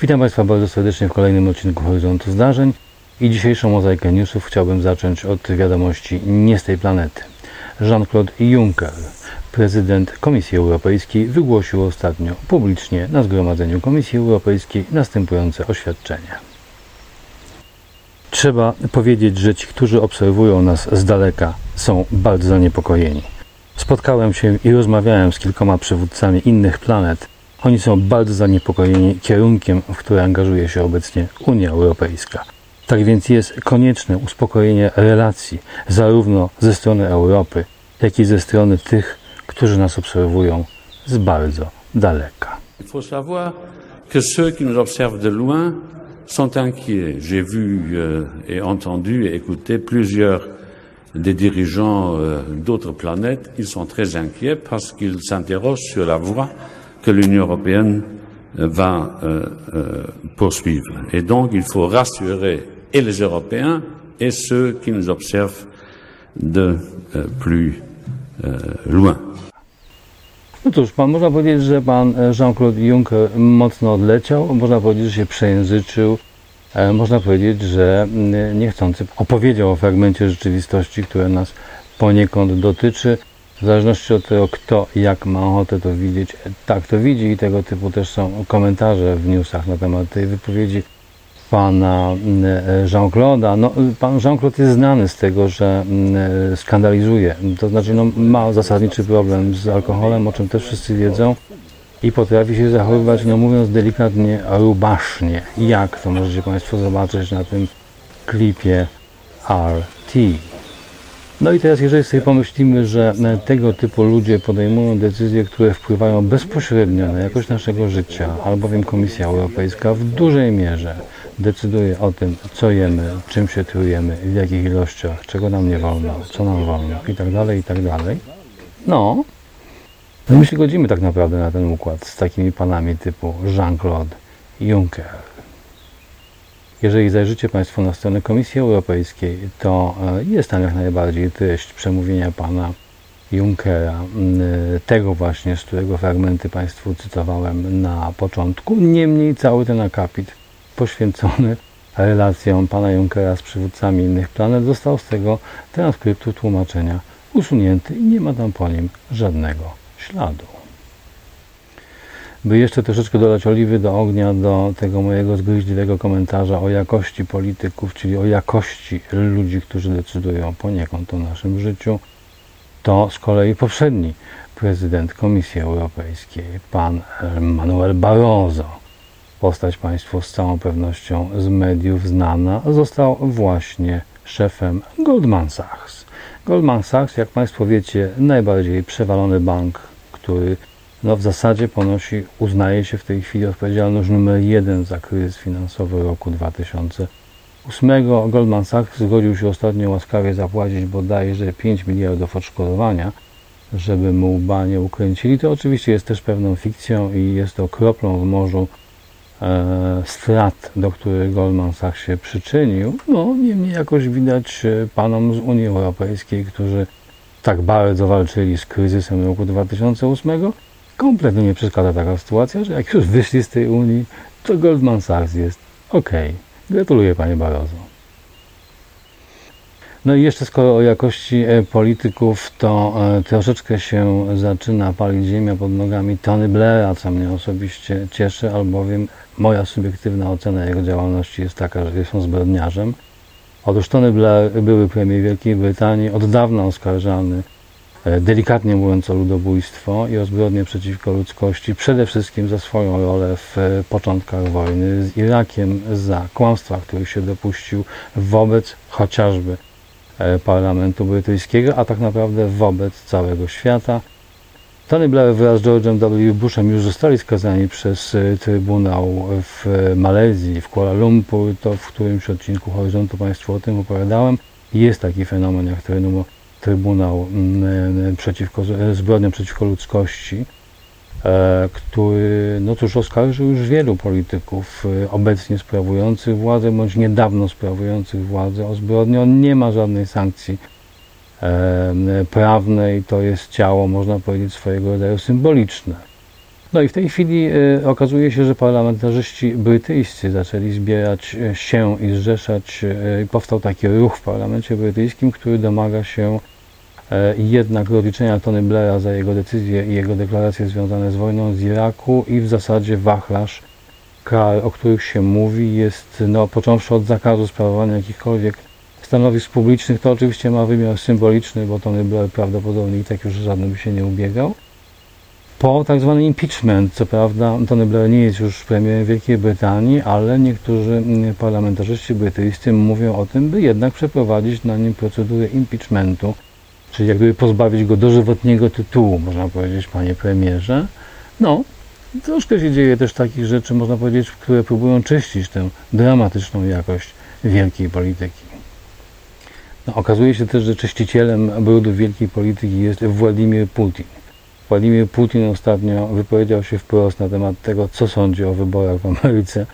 Witam Państwa bardzo serdecznie w kolejnym odcinku Horyzontu Zdarzeń i dzisiejszą mozaikę newsów chciałbym zacząć od wiadomości nie z tej planety. Jean-Claude Juncker, prezydent Komisji Europejskiej, wygłosił ostatnio publicznie na Zgromadzeniu Komisji Europejskiej następujące oświadczenie. Trzeba powiedzieć, że ci, którzy obserwują nas z daleka, są bardzo zaniepokojeni. Spotkałem się i rozmawiałem z kilkoma przywódcami innych planet. Oni są bardzo zaniepokojeni kierunkiem, w który angażuje się obecnie Unia Europejska. Tak więc jest konieczne uspokojenie relacji zarówno ze strony Europy, jak i ze strony tych, którzy nas obserwują z bardzo daleka. Il faut savoir que ceux qui nous de loin sont inquiets. J'ai vu euh, et entendu et écouté plusieurs des dirigeants euh, d'autres planètes. Ils sont très inquiets parce qu'ils s'interrogent sur la voie que l'Union européenne euh, va euh, euh, poursuivre. Et donc, il faut rassurer et les Européens et ceux qui nous observent de euh, plus euh, loin. No cóż, pan, można powiedzieć, że pan Jean-Claude Juncker mocno odleciał, można powiedzieć, że się przejęzyczył, e, można powiedzieć, że mm, niechcący opowiedział o fragmencie rzeczywistości, które nas poniekąd dotyczy. W zależności od tego, kto jak ma ochotę to widzieć, tak to widzi i tego typu też są komentarze w newsach na temat tej wypowiedzi pana mm, e, Jean-Claude'a. No, pan Jean-Claude jest znany z tego, że mm, e, skandalizuje. To znaczy, no, ma zasadniczy problem z alkoholem, o czym też wszyscy wiedzą. I potrafi się zachowywać, no mówiąc delikatnie, rubasznie. Jak to możecie Państwo zobaczyć na tym klipie RT. No i teraz, jeżeli sobie pomyślimy, że tego typu ludzie podejmują decyzje, które wpływają bezpośrednio na jakość naszego życia, albowiem Komisja Europejska w dużej mierze decyduje o tym, co jemy, czym się trujemy, w jakich ilościach, czego nam nie wolno, co nam wolno i dalej, i tak dalej. No, no my się godzimy tak naprawdę na ten układ z takimi panami typu Jean-Claude Juncker. Jeżeli zajrzycie Państwo na stronę Komisji Europejskiej, to e, jest tam jak najbardziej treść przemówienia pana Junckera, tego właśnie, z którego fragmenty Państwu cytowałem na początku. Niemniej cały ten akapit poświęcony relacjom pana Junckera z przywódcami innych planet został z tego transkryptu tłumaczenia usunięty i nie ma tam po nim żadnego śladu. By jeszcze troszeczkę dodać oliwy do ognia do tego mojego zgryźliwego komentarza o jakości polityków, czyli o jakości ludzi, którzy decydują poniekąd o naszym życiu, to z kolei poprzedni prezydent Komisji Europejskiej, pan Manuel Barroso, postać Państwu z całą pewnością z mediów znana, został właśnie szefem Goldman Sachs. Goldman Sachs, jak Państwo wiecie, najbardziej przewalony bank, który no, w zasadzie ponosi, uznaje się w tej chwili odpowiedzialność numer jeden za kryzys finansowy roku 2008. Goldman Sachs zgodził się ostatnio łaskawie zapłacić bodajże 5 miliardów odszkodowania, żeby mu łba nie ukręcili. To oczywiście jest też pewną fikcją i jest to kroplą w morzu e, strat, do których Goldman Sachs się przyczynił. No, niemniej jakoś widać e, panom z Unii Europejskiej, którzy tak bardzo walczyli z kryzysem roku 2008, kompletnie nie przeszkadza taka sytuacja, że jak już wyszli z tej Unii, to Goldman Sachs jest ok. Gratuluję panie Barroso. No i jeszcze skoro o jakości e, polityków, to e, troszeczkę się zaczyna palić ziemia pod nogami Tony Blaira, co mnie osobiście cieszy, albowiem moja subiektywna ocena jego działalności jest taka, że jest on zbrodniarzem. Otóż Tony Blair, były premier Wielkiej Brytanii, od dawna oskarżany, delikatnie mówiąc, o ludobójstwo i o zbrodnie przeciwko ludzkości, przede wszystkim za swoją rolę w początkach wojny z Irakiem, za kłamstwa, których się dopuścił wobec chociażby parlamentu brytyjskiego, a tak naprawdę wobec całego świata. Tony Blair wraz z George'em W. Bushem już zostali skazani przez Trybunał w Malezji, w Kuala Lumpur, to w którymś odcinku Horyzontu Państwu o tym opowiadałem. Jest taki fenomen jak Trybunał przeciwko, zbrodniom przeciwko ludzkości, który, no cóż, oskarżył już wielu polityków obecnie sprawujących władzę, bądź niedawno sprawujących władzę o zbrodnię. On nie ma żadnej sankcji prawnej, to jest ciało, można powiedzieć, swojego rodzaju symboliczne. No i w tej chwili e, okazuje się, że parlamentarzyści brytyjscy zaczęli zbierać e, się i zrzeszać. e, powstał taki ruch w parlamencie brytyjskim, który domaga się e, jednak rozliczenia Tony Blaira za jego decyzje i jego deklaracje związane z wojną z Iraku i w zasadzie wachlarz kar, o których się mówi, jest, no, począwszy od zakazu sprawowania jakichkolwiek stanowisk publicznych, to oczywiście ma wymiar symboliczny, bo Tony Blair prawdopodobnie i tak już żadnym by się nie ubiegał. Po tak zwany impeachment, co prawda Tony Blair nie jest już premierem Wielkiej Brytanii, ale niektórzy mm, parlamentarzyści brytyjscy mówią o tym, by jednak przeprowadzić na nim procedurę impeachmentu, czyli jak gdyby pozbawić go dożywotniego tytułu, można powiedzieć, panie premierze. No, troszkę się dzieje też takich rzeczy, można powiedzieć, które próbują czyścić tę dramatyczną jakość wielkiej polityki. No, okazuje się też, że czyścicielem brudów wielkiej polityki jest Władimir Putin. Władimir Putin ostatnio wypowiedział się wprost na temat tego, co sądzi o wyborach w Ameryce.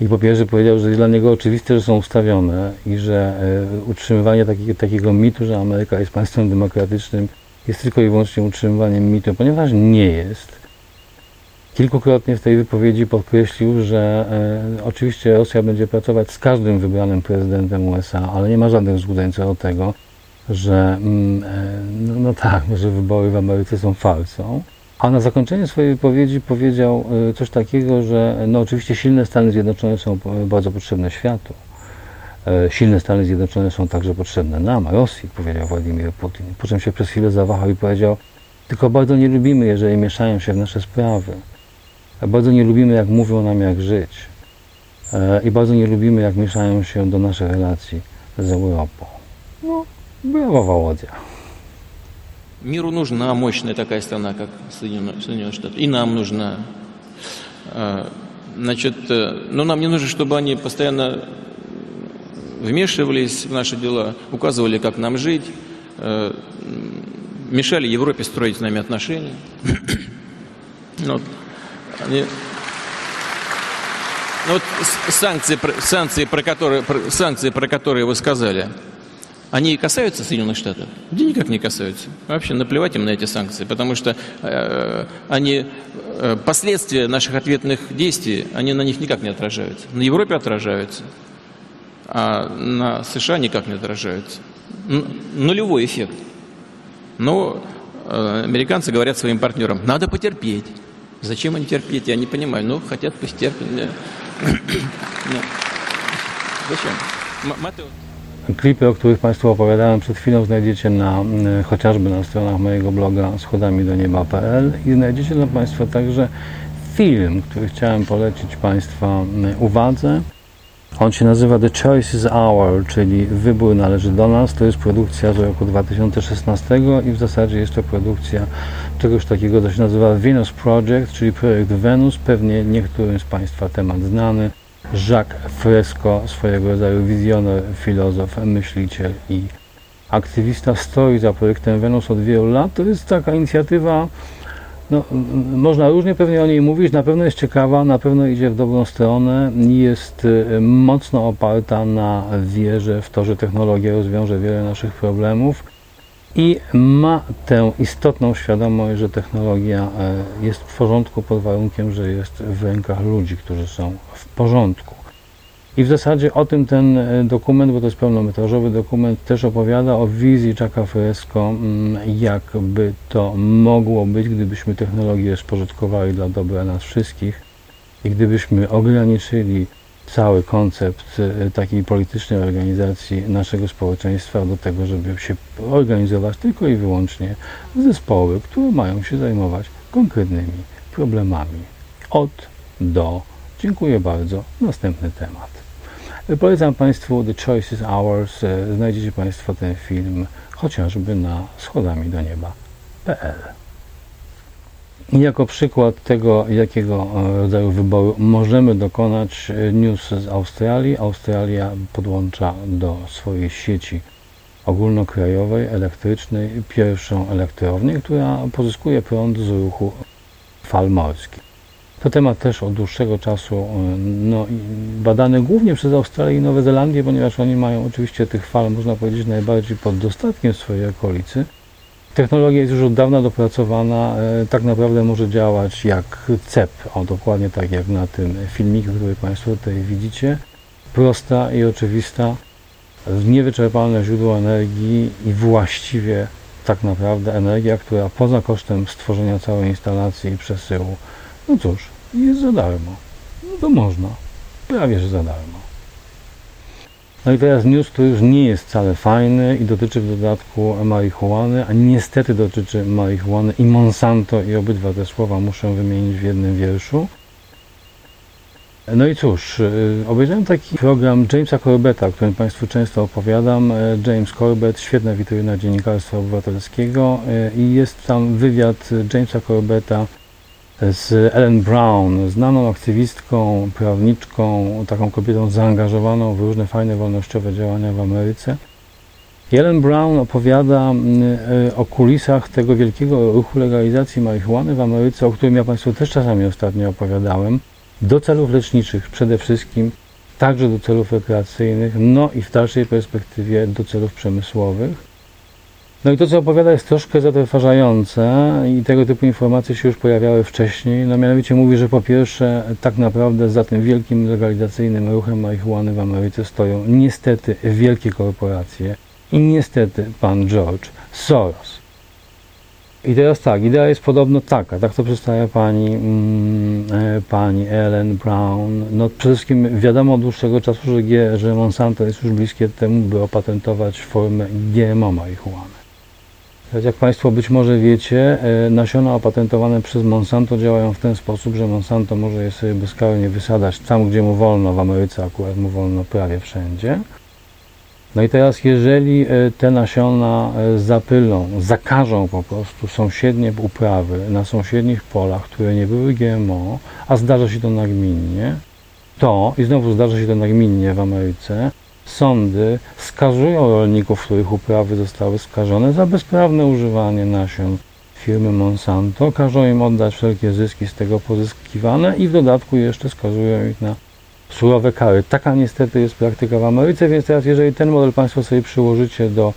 I po pierwsze powiedział, że dla niego oczywiste, że są ustawione i że e, utrzymywanie taki, takiego mitu, że Ameryka jest państwem demokratycznym, jest tylko i wyłącznie utrzymywaniem mitu, ponieważ nie jest. Kilkukrotnie w tej wypowiedzi podkreślił, że e, oczywiście Rosja będzie pracować z każdym wybranym prezydentem USA, ale nie ma żadnych złudzeń co do tego, że mm, e, no, no tak, że wybory w Ameryce są falsą. A na zakończenie swojej wypowiedzi powiedział e, coś takiego, że no oczywiście silne Stany Zjednoczone są e, bardzo potrzebne światu. E, Silne Stany Zjednoczone są także potrzebne nam, Rosji, powiedział Władimir Putin. Po czym się przez chwilę zawahał i powiedział, tylko bardzo nie lubimy, jeżeli mieszają się w nasze sprawy. Bardzo nie lubimy, jak mówią nam, jak żyć. I bardzo nie lubimy, jak mieszają się do naszych relacji z Europą. No, brawo Wołodia. Миру нужна мощная такая страна, как Соединенные, Соединенные Штаты. И нам нужна. А, Значит, э, но нам не нужно, чтобы они постоянно вмешивались в наши дела, указывали, как нам жить, э, мешали Европе строить с нами отношения. Вот. Они- вот санкции, санкции, про которые, санкции, про которые вы сказали, они касаются Соединенных Штатов? Да никак не касаются. Вообще наплевать им на эти санкции, потому что э, они, э, последствия наших ответных действий, они на них никак не отражаются. На Европе отражаются, а на США никак не отражаются. Нулевой эффект. Но э, американцы говорят своим партнерам, надо потерпеть. Зачем им терпеть, я не понимаю. Ну, хотят, пусть терпят. Ну, Зачем? Матео. Klipy, o których Państwu opowiadałem przed chwilą, znajdziecie na, mm, chociażby na stronach mojego bloga schodami do nieba.pl i znajdziecie dla Państwa także film, który chciałem polecić Państwa mm, uwadze. On się nazywa The Choice is Our, czyli Wybór należy do nas. To jest produkcja z roku 2016 i w zasadzie jest to produkcja czegoś takiego, co się nazywa Venus Project, czyli projekt Venus. Pewnie niektórym z Państwa temat znany. Jacques Fresco, swojego rodzaju wizjoner, filozof, myśliciel i aktywista, stoi za projektem Venus od wielu lat. To jest taka inicjatywa, no, można różnie pewnie o niej mówić, na pewno jest ciekawa, na pewno idzie w dobrą stronę jest y, mocno oparta na wierze w to, że technologia rozwiąże wiele naszych problemów i ma tę istotną świadomość, że technologia e, jest w porządku pod warunkiem, że jest w rękach ludzi, którzy są w porządku. I w zasadzie o tym ten e, dokument, bo to jest pełnometrażowy dokument, też opowiada o wizji Jacka Fresco, mm, jakby to mogło być, gdybyśmy technologię spożytkowali dla dobra nas wszystkich i gdybyśmy ograniczyli cały koncept e, takiej politycznej organizacji naszego społeczeństwa do tego, żeby się organizować tylko i wyłącznie zespoły, które mają się zajmować konkretnymi problemami. Od do. Dziękuję bardzo. Następny temat. Polecam Państwu The Choice is Ours. Znajdziecie Państwo ten film chociażby na schodami do nieba.pl. Jako przykład tego, jakiego e, rodzaju wyboru możemy dokonać, e, news z Australii. Australia podłącza do swojej sieci ogólnokrajowej, elektrycznej, pierwszą elektrownię, która pozyskuje prąd z ruchu fal morskich. To temat też od dłuższego czasu e, no, badany głównie przez Australię i Nową Zelandię, ponieważ oni mają oczywiście tych fal, można powiedzieć, najbardziej pod dostatkiem swojej okolicy. Technologia jest już od dawna dopracowana, e, tak naprawdę może działać jak cep, o dokładnie tak jak na tym filmiku, który Państwo tutaj widzicie. Prosta i oczywista, niewyczerpalne źródło energii i właściwie tak naprawdę energia, która poza kosztem stworzenia całej instalacji i przesyłu, no cóż, jest za darmo. No to można, prawie że za darmo. No i teraz news, który już nie jest wcale fajny i dotyczy w dodatku marihuany, a niestety dotyczy marihuany i Monsanto i obydwa te słowa muszę wymienić w jednym wierszu. No i cóż, y, obejrzałem taki program Jamesa Corbetta, o którym Państwu często opowiadam. E, James Corbett, świetna witryna dziennikarstwa obywatelskiego y, i jest tam wywiad Jamesa Corbetta z Ellen Brown, znaną aktywistką, prawniczką, taką kobietą zaangażowaną w różne fajne wolnościowe działania w Ameryce. Ellen Brown opowiada y, o kulisach tego wielkiego ruchu legalizacji marihuany w Ameryce, o którym ja Państwu też czasami ostatnio opowiadałem do celów leczniczych przede wszystkim, także do celów rekreacyjnych, no i w dalszej perspektywie do celów przemysłowych. No i to, co opowiada, jest troszkę zatrważające i tego typu informacje się już pojawiały wcześniej. No mianowicie mówi, że po pierwsze, tak naprawdę za tym wielkim legalizacyjnym ruchem marihuany w Ameryce stoją niestety wielkie korporacje i niestety pan George Soros. I teraz tak, idea jest podobno taka, tak to przedstawia pani, mm, e, pani Ellen Brown. No przede wszystkim wiadomo od dłuższego czasu, że, G, że Monsanto jest już bliskie temu, by opatentować formę GMO marihuany. Jak Państwo być może wiecie, e, nasiona opatentowane przez Monsanto działają w ten sposób, że Monsanto może je sobie bezkarnie wysadzać tam, gdzie mu wolno, w Ameryce akurat mu wolno prawie wszędzie. No i teraz, jeżeli e, te nasiona e, zapylą, zakażą po prostu sąsiednie uprawy na sąsiednich polach, które nie były GMO, a zdarza się to nagminnie, to, i znowu zdarza się to nagminnie w Ameryce, sądy skazują rolników, których uprawy zostały skażone za bezprawne używanie nasion firmy Monsanto, każą im oddać wszelkie zyski z tego pozyskiwane i w dodatku jeszcze skazują ich na surowe kary. Taka niestety jest praktyka w Ameryce, więc teraz jeżeli ten model Państwo sobie przyłożycie do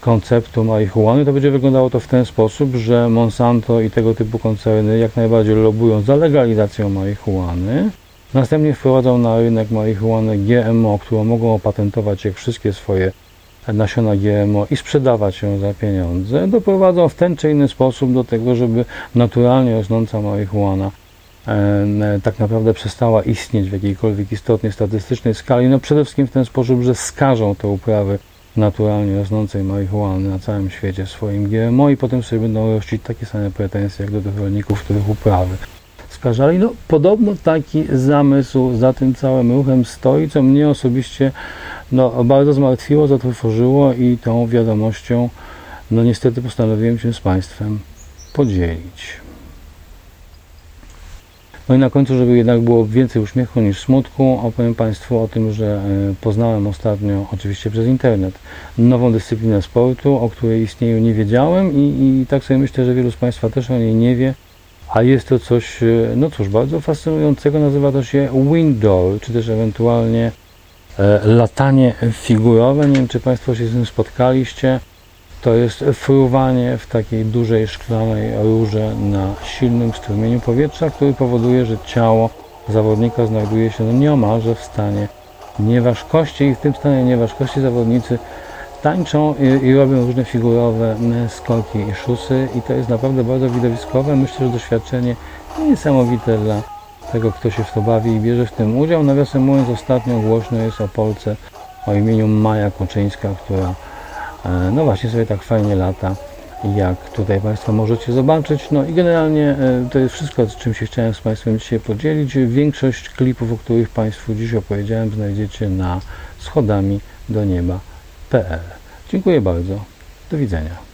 konceptu marihuany, to będzie wyglądało to w ten sposób, że Monsanto i tego typu koncerny jak najbardziej lobują za legalizacją marihuany, następnie wprowadzą na rynek marihuanę GMO, którą mogą opatentować jak wszystkie swoje nasiona GMO i sprzedawać ją za pieniądze, doprowadzą w ten czy inny sposób do tego, żeby naturalnie rosnąca marihuana tak naprawdę przestała istnieć w jakiejkolwiek istotnej statystycznej skali. No przede wszystkim w ten sposób, że skażą te uprawy naturalnie rosnącej marihuany na całym świecie swoim GMO i potem sobie będą rościć takie same pretensje jak do tych rolników, których uprawy No podobno taki zamysł za tym całym ruchem stoi, co mnie osobiście no, bardzo zmartwiło, zatrwożyło i tą wiadomością no niestety postanowiłem się z Państwem podzielić. No i na końcu, żeby jednak było więcej uśmiechu niż smutku, opowiem Państwu o tym, że e, poznałem ostatnio, oczywiście przez internet, nową dyscyplinę sportu, o której istnieju nie wiedziałem i, i tak sobie myślę, że wielu z Państwa też o niej nie wie, a jest to coś, e, no cóż, bardzo fascynującego, nazywa to się window, czy też ewentualnie e, latanie figurowe. Nie wiem, czy Państwo się z tym spotkaliście to jest fruwanie w takiej dużej szklanej rurze na silnym strumieniu powietrza, który powoduje, że ciało zawodnika znajduje się no nieomalże w stanie nieważkości i w tym stanie nieważkości zawodnicy tańczą i, i, robią różne figurowe skoki i szusy i to jest naprawdę bardzo widowiskowe. Myślę, że doświadczenie niesamowite dla tego, kto się w to bawi i bierze w tym udział. Nawiasem mówiąc, ostatnio głośno jest o Polce o imieniu Maja Koczyńska, która E, no właśnie sobie tak fajnie lata, jak tutaj Państwo możecie zobaczyć. No i generalnie e, to jest wszystko, z czym się chciałem z Państwem dzisiaj podzielić. Większość klipów, o których Państwu dziś opowiedziałem, znajdziecie na schodami do Dziękuję bardzo. Do widzenia.